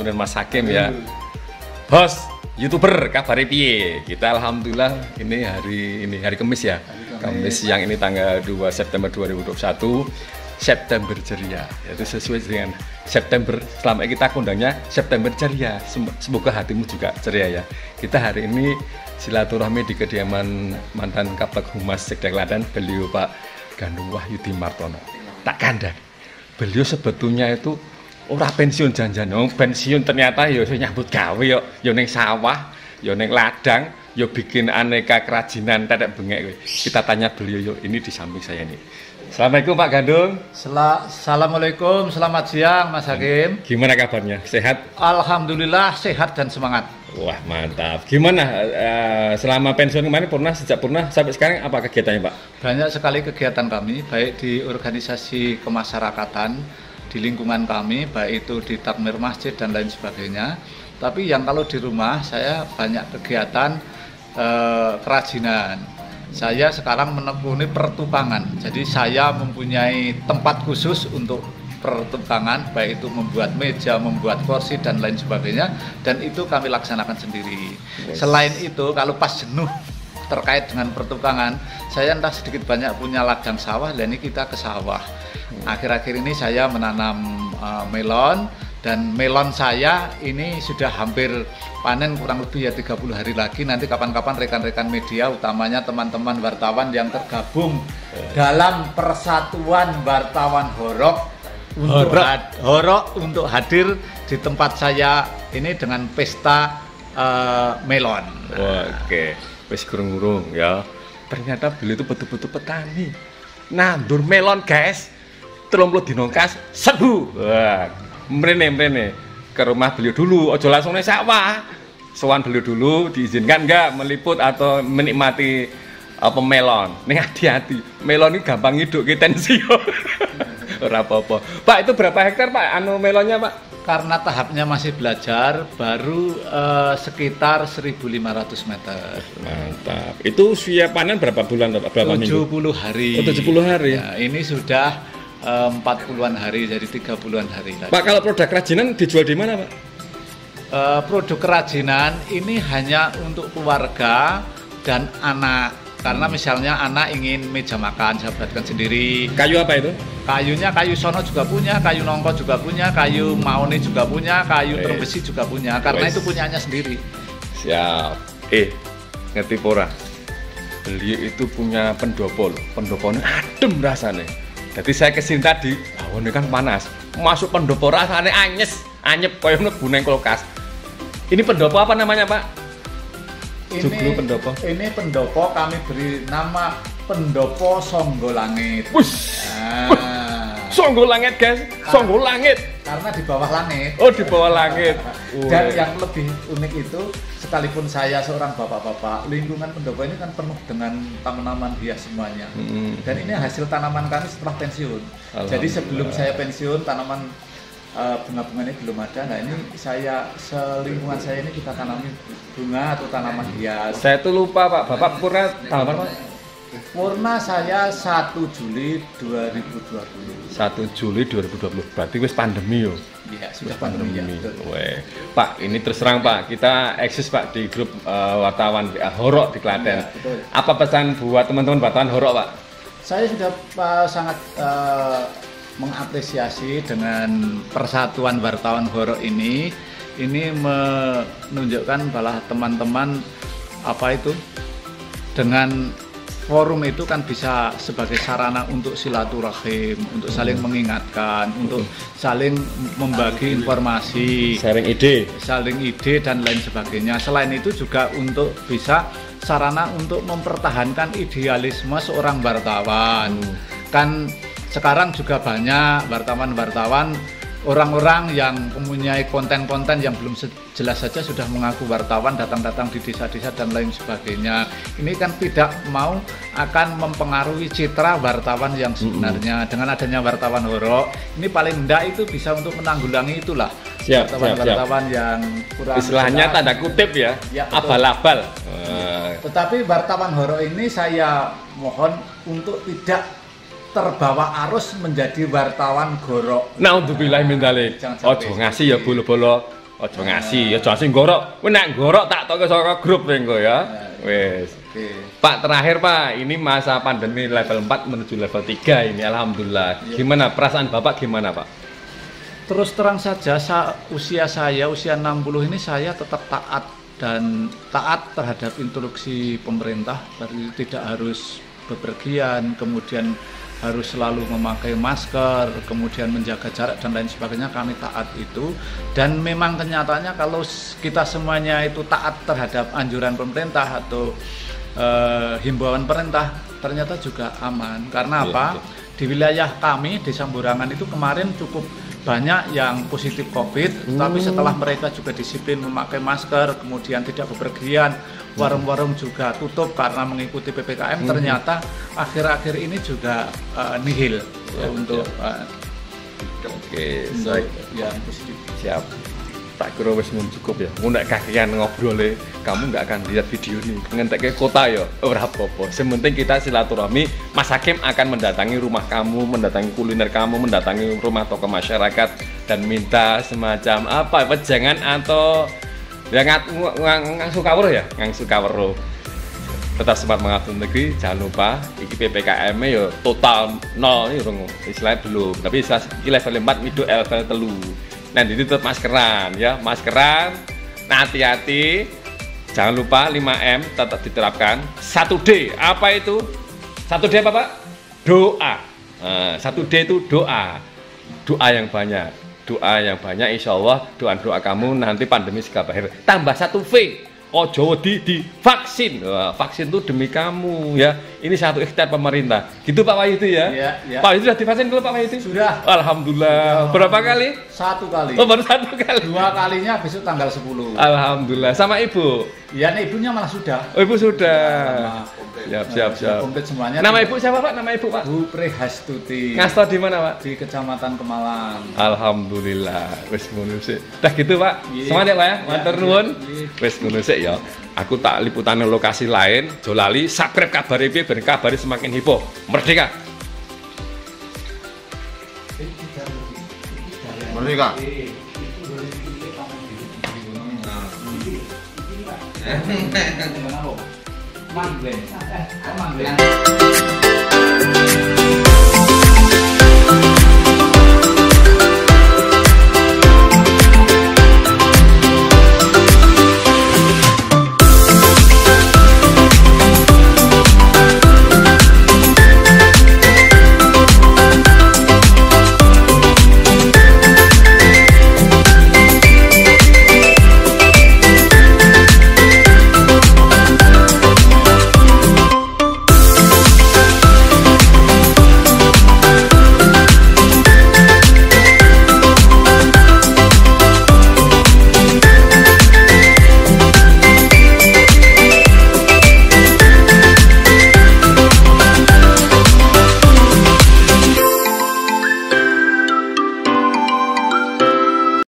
Teman Mas Hakim ya. Bos, youtuber kabar piye? Kita alhamdulillah ini hari ini hari Kamis ya. Kamis yang ini tanggal 2 September 2021. September ceria. Itu sesuai dengan September selama kita kondangnya September ceria. Sem- Semoga hatimu juga ceria ya. Kita hari ini silaturahmi di kediaman mantan Kapolek Humas Sekda Klaten beliau Pak Gandung Wahyudi Martono. Tak kandang. Beliau sebetulnya itu ora pensiun janjan. Oh, pensiun ternyata ya nyambut gawe yo. Yo ning sawah yo ning ladang yo bikin aneka kerajinan tetek bengek kita tanya beliau yo ini di samping saya nih. Assalamualaikum Pak Gandung Sela- Assalamualaikum, selamat siang Mas Hakim. gimana kabarnya? Sehat? Alhamdulillah sehat dan semangat. wah mantap. Gimana eh, selama pensiun kemarin pernah sejak pernah sampai sekarang apa kegiatannya Pak? Banyak sekali kegiatan kami, baik di organisasi kemasyarakatan, di lingkungan kami, baik itu di takmir masjid dan lain sebagainya. Tapi yang kalau di rumah saya banyak kegiatan eh, kerajinan. Saya sekarang menekuni pertukangan. Jadi saya mempunyai tempat khusus untuk pertukangan, baik itu membuat meja, membuat kursi dan lain sebagainya. Dan itu kami laksanakan sendiri. Yes. Selain itu, kalau pas jenuh terkait dengan pertukangan, saya entah sedikit banyak punya ladang sawah, dan ini kita ke sawah. Akhir-akhir ini saya menanam uh, melon dan melon saya ini sudah hampir panen kurang lebih ya 30 hari lagi nanti kapan-kapan rekan-rekan media utamanya teman-teman wartawan yang tergabung dalam persatuan wartawan horok untuk Horok. had- horok untuk hadir di tempat saya ini dengan pesta uh, melon. Oke, wis kurung-kurung ya. Ternyata beliau itu betul-betul petani. Nandur melon, guys. Telung puluh dino kas, sebu. Wah, mrene mrene ke rumah beliau dulu, ojo langsung nih sawah. Sowan beliau dulu, diizinkan nggak meliput atau menikmati apa melon. Nih hati-hati, melon ini gampang hidup kita tensi. Ora apa-apa. Pak, itu berapa hektar, Pak? Anu melonnya, Pak? Karena tahapnya masih belajar, baru eh, sekitar 1.500 meter. Mantap. Itu usia panen berapa bulan, Pak? Berapa minggu? 70 hari. Oh, 70 hari. Ya, ini sudah eh, 40-an hari, jadi 30-an hari lagi. Pak, kalau produk kerajinan dijual di mana, Pak? Eh, produk kerajinan ini hanya untuk keluarga dan anak. Karena misalnya anak ingin meja makan, saya buatkan sendiri. Kayu apa itu? Kayunya kayu sono juga punya, kayu nongko juga punya, kayu maone juga punya, kayu Wes. terbesi juga punya. Karena Wes. itu punyanya sendiri. Siap. Eh, ngerti pora? Beliau itu punya pendopo loh. Pendoponya adem rasanya. Jadi saya ke sini tadi, oh ini kan panas. Masuk pendopo rasanya anyes, anyep mlebu nang kulkas. Ini pendopo apa namanya, Pak? Joglo pendopo. Ini pendopo kami beri nama pendopo Songgo Langit. Wus, Nah, songgo langit, guys. Songgo langit. karena di bawah langit. Oh, di bawah langit. Dan yang lebih unik itu, sekalipun saya seorang bapak-bapak, lingkungan pendopo ini kan penuh dengan tanaman hias semuanya. Mm. Dan ini hasil tanaman kami setelah pensiun. Jadi sebelum saya pensiun, tanaman eh, bunga-bunga ini belum ada. Nah ini saya selingkungan saya ini kita tanami bunga atau tanaman hias. Saya tuh lupa, Pak. Bapak purna tanggal berapa, Pak? Purna saya 1 Juli 2020. 1 Juli 2020 berarti wis pandemi yo Iya, sudah pandemi ya. betul. Weh. Pak ini terus terang Pak kita eksis Pak di grup eh, wartawan eh, Horok di Klaten betul. apa pesan buat teman-teman wartawan Horok Pak Saya sudah uh, sangat uh, mengapresiasi dengan persatuan wartawan horor ini. Ini menunjukkan bahwa teman-teman apa itu dengan forum itu kan bisa sebagai sarana untuk silaturahim, untuk saling mengingatkan, untuk saling membagi informasi sharing ide saling ide dan lain sebagainya. Selain itu juga untuk bisa sarana untuk mempertahankan idealisme seorang wartawan. Kan sekarang juga banyak wartawan-wartawan orang-orang yang mempunyai konten-konten yang belum jelas saja sudah mengaku wartawan datang-datang di desa-desa dan lain sebagainya. Ini kan tidak mau akan mempengaruhi citra wartawan yang sebenarnya. Dengan adanya wartawan horok, ini paling enggak itu bisa untuk menanggulangi itulah wartawan-wartawan yang kurang istilahnya jelas. tanda kutip ya, Ya, abal-abal Eh, Tetapi wartawan horor ini saya mohon untuk tidak terbawa arus menjadi wartawan gorok. Nah untuk Jangan sampai ojo ngasih ya bolo-bolo, ojo ngasih ya jangan sing gorok. Wih nak gorok tak toko saka grup ringko ya. Wes. Oke. Pak terakhir Pak, ini masa pandemi level 4 menuju level 3 ini alhamdulillah. Iya. Gimana perasaan Bapak gimana Pak? Terus terang saja sa- usia saya usia 60 ini saya tetap taat dan taat terhadap instruksi pemerintah berarti tidak harus bepergian kemudian harus selalu memakai masker kemudian menjaga jarak dan lain sebagainya kami taat itu. Dan memang kenyataannya kalau kita semuanya itu taat terhadap anjuran pemerintah atau eh, himbauan pemerintah ternyata juga aman. Karena Iya, apa? di wilayah kami desa Burangan itu kemarin cukup banyak yang positif COVID, tapi setelah mereka juga disiplin memakai masker, kemudian tidak bepergian, warung-warung juga tutup karena mengikuti ppkm. Ternyata akhir-akhir ini juga eh, nihil ya, untuk eh, Oke, untuk baik. yang positif. Siap. Tak kira wis mun cukup ya. Mun nek kakean ngobrol kamu nggak akan lihat video ini. Ngentek kota ya, ora apa-apa. Sementing kita silaturahmi, Mas Hakim akan mendatangi rumah kamu, mendatangi kuliner kamu, mendatangi rumah toko masyarakat dan minta semacam apa wejangan atau ya ngat ng- ng- ngangsu kawruh ya, ngangsu kawruh. tetap sempat mengabdi negeri jangan lupa iki PPKM yo total nol ini urung istilahnya belum tapi istilah level 4 itu level telu nah jadi tetap maskeran ya. Maskeran nah hati-hati. Jangan lupa 5M tetap diterapkan. 1D apa itu? 1D apa Pak? doa. Nah, 1D itu doa. Doa yang banyak. Doa yang banyak insya Allah doa doa kamu nanti pandemi segala berakhir. Tambah satu V ojo di di vaksin Wah, vaksin itu demi kamu ya. Ini satu ikhtiar pemerintah. Gitu Pak Wahyu itu ya? Iya, iya. Pak Wahyu sudah divaksin belum Pak Wahyu itu? Sudah. Alhamdulillah. Berapa kali? Satu kali. oh baru satu kali. Dua kalinya besok tanggal 10. Alhamdulillah. Sama ibu Ya, nih ibunya malah sudah. oh ibu sudah Nah, siap siap Sudah siap Komplit semuanya. nama ibu siapa Pak nama ibu Pak Bu Prehastuti ngasto di mana Pak di Kecamatan Kemalang. Alhamdulillah, wis ngono sik. Dah gitu, Pak. Iya. Semangat ya, Pak ya. Iya, Matur iya, nuwun. iya. Wis ngono sik ya. Aku tak liputan lokasi lain, jo lali subscribe kabar piye ben kabari semakin heboh. Merdeka. Merdeka. 嘿嘿嘿，怎么那么红？慢一点，哎，慢慢点。